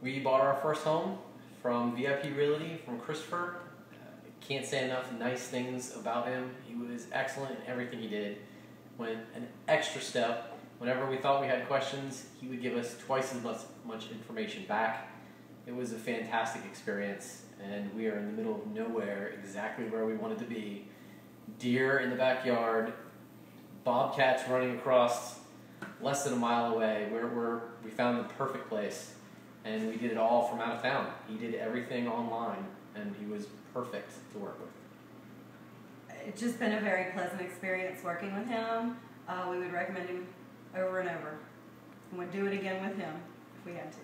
We bought our first home from VIP Realty from Christopher. Can't say enough nice things about him. He was excellent in everything he did. Went an extra step. Whenever we thought we had questions, he would give us twice as much, much information back. It was a fantastic experience, and we are in the middle of nowhere, exactly where we wanted to be. Deer in the backyard, bobcats running across less than a mile away. We're, we're, we found the perfect place and we did it all from out of town. He did everything online, and he was perfect to work with. It's just been a very pleasant experience working with him. Uh, we would recommend him over and over, and would do it again with him if we had to.